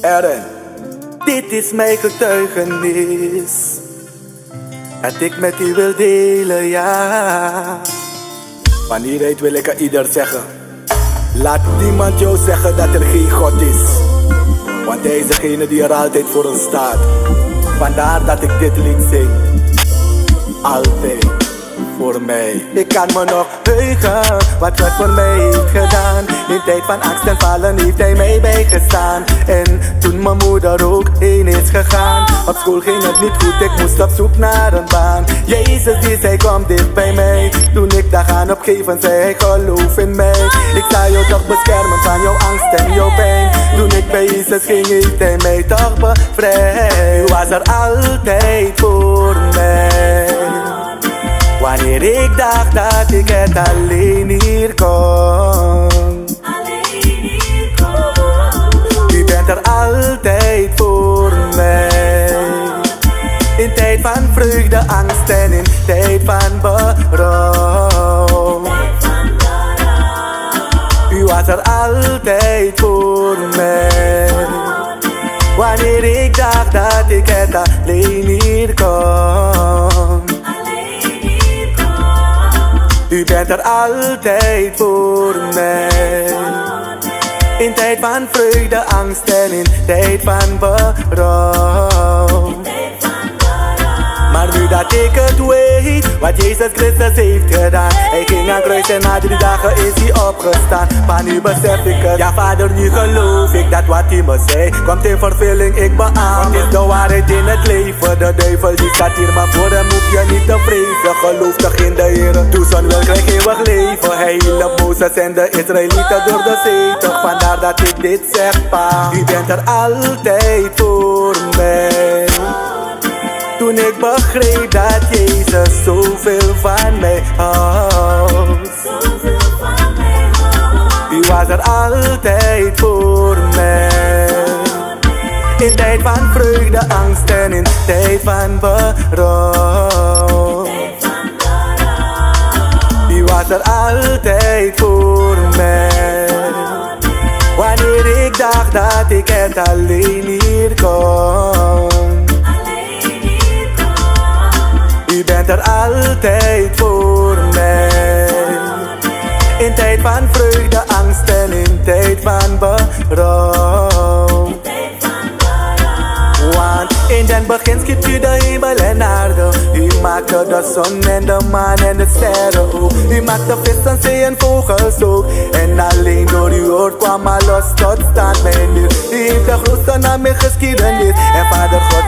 Erin, dit is mijn getuigenis. Dat ik met u wil delen, ja. Van hieruit wil ik aan ieder zeggen. Laat niemand jou zeggen dat er geen God is. Want hij is degene die er altijd voor ons staat. Vandaar dat ik dit lied zing. Altijd voor mij. Ik kan me nog heugen wat God voor mij heeft gedaan. In tijd van angst en vallen heeft hij mij bijgestaan. En toen mijn moeder ook heen is gegaan. Op school ging het niet goed, ik moest op zoek naar een baan. Jezus die zei kom dit bij mij. Toen ik daar aan opgeven zei hij geloof in mij. Ik zou jou toch beschermen van jouw angst en jouw pijn. Toen ik bij Jezus ging heeft hij mij toch bevrijd. U was er altijd voor mij. Wanneer ik dacht dat ik het alleen hier kon. Tijd van vreugde, angst en in tijd van berouw. U was er altijd voor mij. Wanneer ik dacht dat ik het alleen hier kon. U bent er altijd voor mij. In tijd van vreugde, angst en in tijd van berouw. Dat ik het weet, wat Jezus Christus heeft gedaan. Hij ging aan kruis en na drie dagen is hij opgestaan. Maar nu besef ik het, ja vader, nu geloof ik dat wat hij me zei. Komt in vervulling, ik beaam. Is de waarheid in het leven, de duivel die staat hier. Maar voor hem hoef je niet te vrezen. Geloof toch in de Heer, toestand wil krijg eeuwig leven. Hij hielp Mozes en de Israëlieten door de zee. Toch vandaar dat ik dit zeg, pa. U bent er altijd voor mij. Toen ik begreep dat Jezus zoveel van mij houdt. U was er altijd voor mij. In tijd van vreugde, angst en in tijd van berouw. U was er altijd voor mij. Wanneer ik dacht dat ik het alleen hier kon. Er altijd voor mij. In tijd van vreugde, angst en in tijd van berouw. Want in den begin schiep u de hemel en aarde. U maakte de zon en de maan en de sterren ook. U maakte vis en zee en vogels ook. En alleen door uw woord kwam alles tot stand mij nu. U heeft de grootste naam in geschiedenis. En Vader God,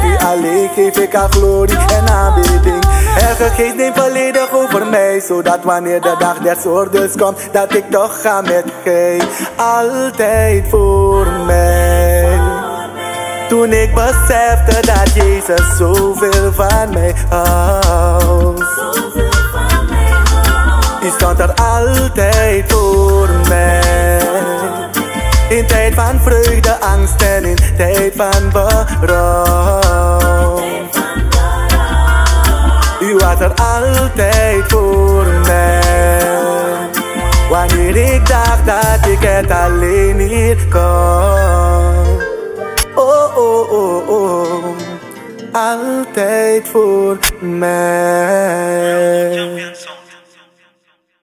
geef ik al glorie en aanbidding. Elke geest neemt volledig over mij. Zodat wanneer de dag des oordeels komt, dat ik toch ga met gij. Altijd voor mij. Toen ik besefte dat Jezus zoveel van mij houdt. U stond er altijd voor mij. In tijd van vreugde, angst en in tijd van berouw. Er altijd voor mij. Wanneer ik dacht dat ik het alleen hier kon. Oh, oh, oh, oh. Altijd voor mij.